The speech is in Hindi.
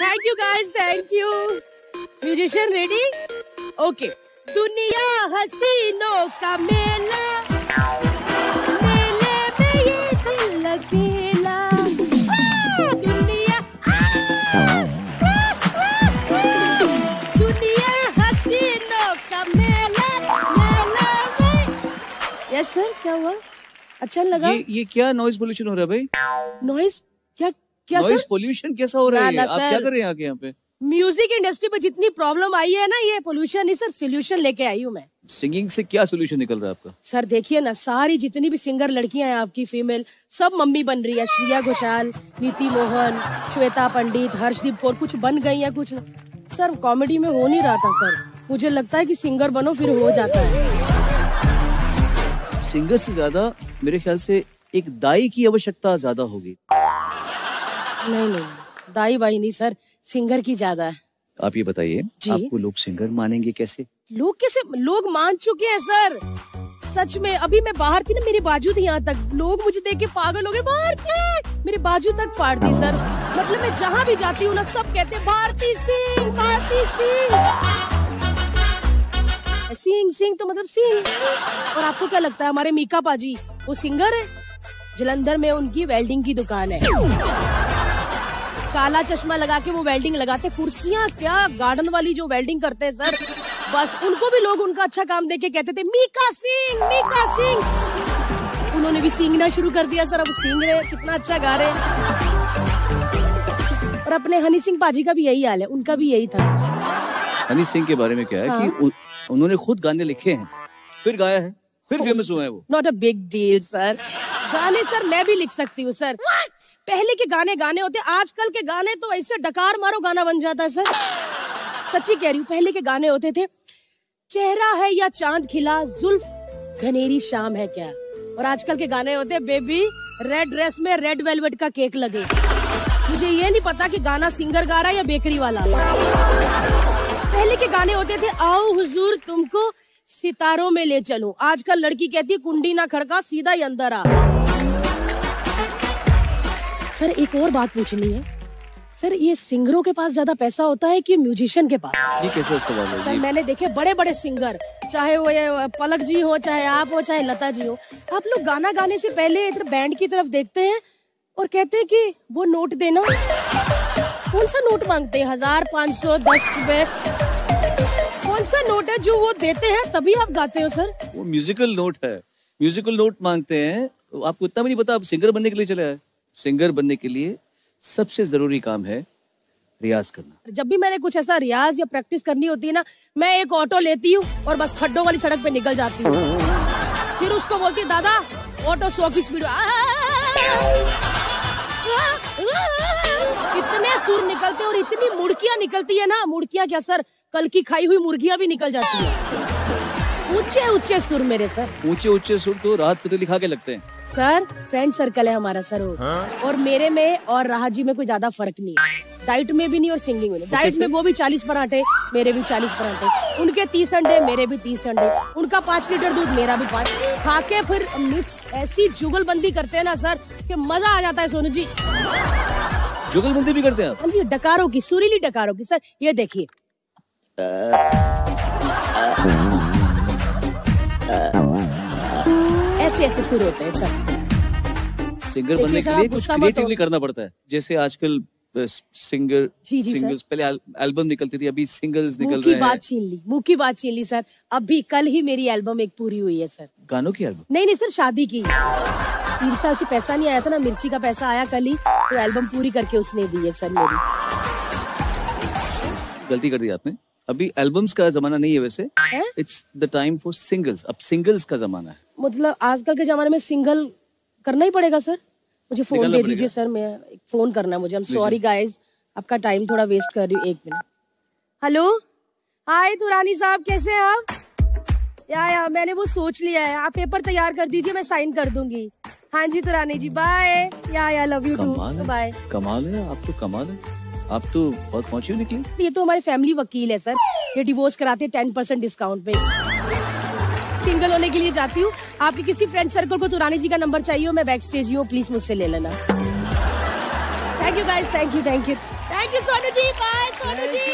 Thank you guys thank you musician ready okay दुनिया हसीनों का मेला। मेले में ये दिल अकेला आ, दुनिया आ, दुनिया हसीनों का मेला। मेला में यस सर क्या हुआ? अच्छा लगा। ये ये क्या नॉइज़ पोल्यूशन हो रहा है भाई? नॉइज़ क्या सर? पोल्यूशन कैसा हो रहा है आप क्या कर रहे हैं आके यहाँ पे? म्यूज़िक इंडस्ट्री में जितनी प्रॉब्लम आई है ना ये पोल्यूशन ही सर सोल्यूशन लेके आई हूँ मैं। सिंगिंग से क्या सोल्यूशन निकल रहा है आपका? सर देखिए ना सारी जितनी भी सिंगर लड़कियाँ हैं आपकी फीमेल सब मम्मी बन रही है। श्रिया घोषाल नीति मोहन श्वेता पंडित हर्षदीप कौर कुछ बन गई है कुछ सर कॉमेडी में हो नहीं रहा था सर। मुझे लगता है कि सिंगर बनो फिर हो जाता है। सिंगर से ज़्यादा मेरे ख्याल से एक दाई की आवश्यकता ज़्यादा होगी। नहीं नहीं दाई बाई नहीं सर। सिंगर की ज़्यादा है। आप ये बताइए आपको लोग सिंगर मानेंगे कैसे? लोग कैसे? लोग मान चुके हैं सर। सच में अभी मैं बाहर थी ना मेरी बाजू थी यहाँ तक। लोग मुझे देख के पागल हो गए भारती! मेरी बाजू तक फाड़ दी सर। मतलब मैं जहाँ भी जाती हूँ ना सब कहते हैं भारती सिंह भारती सिंह। सिंह सिंह तो मतलब सिंह। और आपको क्या लगता है हमारे मीका पाजी वो सिंगर है? जलंधर में उनकी वेल्डिंग की दुकान है। काला चश्मा लगा के वो वेल्डिंग लगाते कुर्सियाँ क्या गार्डन वाली जो वेल्डिंग करते हैं सर बस उनको भी लोग उनका अच्छा काम देख के कहते थे मीका सिंह मीका सिंह! उन्होंने भी सींगना शुरू कर दिया सर अब सींग रहे कितना अच्छा गा रहे और अपने हनी सिंह पाजी का भी यही हाल है उनका भी यही था। हनी सिंह के बारे में क्या है हाँ। कि उ, उन्होंने खुद गाने लिखे हैं फिर गाया है फिर फ़ेमस हुआ है वो। Not a big deal sir गाने सर मैं भी लिख सकती हूँ सर पहले के गाने गाने होते, आजकल के गाने तो ऐसे डकार मारो गाना बन जाता है, सर। सच्ची कह रही हूँ, पहले के गाने होते थे, चेहरा है या चाँद खिला जुल्फ, घनेरी शाम है क्या? और आजकल के गाने होते, बेबी रेड ड्रेस में रेड वेलवेट का केक लगे। मुझे ये नहीं पता कि गाना सिंगर गा रहा है या बेकरी वाला। पहले के गाने होते थे, आओ हुजूर तुमको सितारों में ले चलूँ। आजकल लड़की कहती कुंडी ना खड़का, सीधा ही अंदर आ। सर एक और बात पूछनी है। सर ये सिंगरों के पास ज़्यादा पैसा होता है कि म्यूजिशियन के पास? ये कैसा सवाल है? सर मैंने देखे बड़े बड़े सिंगर चाहे वो ये पलक जी हो चाहे आप हो चाहे लता जी हो आप लोग गाना गाने से पहले इधर बैंड की तरफ़ देखते हैं और कहते हैं कि वो नोट देना कौन सा नोट मांगते हैं? हज़ार पाँच सौ दस रुपए। कौन सा नोट है जो वो देते हैं तभी आप गाते हो सर? वो म्यूजिकल नोट है। म्यूजिकल नोट मांगते हैं। आपको इतना भी नहीं पता आप सिंगर बनने के लिए चले आए। सिंगर बनने के लिए सबसे ज़रूरी काम है रियाज करना जब भी मैंने कुछ ऐसा रियाज या प्रैक्टिस करनी होती है ना मैं एक ऑटो लेती हूँ और बस खड्डों वाली सड़क पे निकल जाती हूँ फिर उसको बोलती दादा ऑटो सौ की स्पीड इतने सुर निकलते और इतनी मुड़कियाँ निकलती है ना मुड़कियाँ क्या सर कल की खाई हुई मुर्गियाँ भी निकल जाती है ऊँचे ऊँचे सुर मेरे सर। ऊँचे ऊँचे सुर तो राहत फतेह खा के लगते हैं। सर फ्रेंड सर्कल है हमारा सर वो। और मेरे में और राहत जी में कोई ज़्यादा फ़र्क नहीं है। डाइट में भी नहीं और सिंगिंग में डाइट में वो भी चालीस पराठे मेरे भी चालीस पराठे। उनके तीस अंडे मेरे भी तीस अंडे। उनका पाँच लीटर दूध मेरा भी पाँच। खा के फिर मिक्स ऐसी जुगलबंदी करते हैं ना सर कि मज़ा आ जाता है सोनू जी। जुगलबंदी भी करते हैं आप? हाँ जी डकारों की सुरीली डकारों की। सर ये देखिए। ऐसे ऐसे सुर होते हैं सर सिंगर बनने के लिए कुछ क्रिएटिवली करना पड़ता है। जैसे आजकल सिंगर सिंगर्स पहले एल्बम निकलती थी अभी सिंगल्स निकल रहे हैं। बात छीन ली मुँह की बात छीन ली सर अभी कल ही मेरी एल्बम एक पूरी हुई है सर गानों की एल्बम नहीं नहीं सर शादी की। तीन साल से पैसा नहीं आया था ना मिर्ची का पैसा आया कल ही तो एल्बम पूरी करके उसने दी है सर मेरी। गलती कर दी आपने? अभी एल्बम्स का जमाना नहीं है वैसे। It's the time for singles अब सिंगल्स का जमाना है। मतलब आजकल के जमाने में सिंगल करना ही पड़ेगा सर मुझे फ़ोन दे दीजिए सर मैं एक फ़ोन करना है मुझे। हम सॉरी गाइस आपका टाइम थोड़ा वेस्ट कर रही हूँ एक मिनट हेलो हाय तुरानी साहब कैसे हैं आप? या या मैंने वो सोच लिया है। आप पेपर तैयार कर दीजिए मैं साइन कर दूँगी। हाँ जी तुरानी जी बाय या या लव यू टू बाय कमाल है आप तो कमाल है। आप तो बहुत पहुँची हो निकली। ये तो हमारे फैमिली वकील है सर ये डिवोर्स कराते हैं टेन परसेंट डिस्काउंट पे। सिंगल होने के लिए जाती हूँ। आपके किसी फ्रेंड सर्कल को तो रानी जी का नंबर चाहिए हो मैं बैक स्टेज ही हूँ प्लीज़ मुझसे ले लेना। Thank you guys thank you thank you thank you Sonu ji. Bye Sonu ji.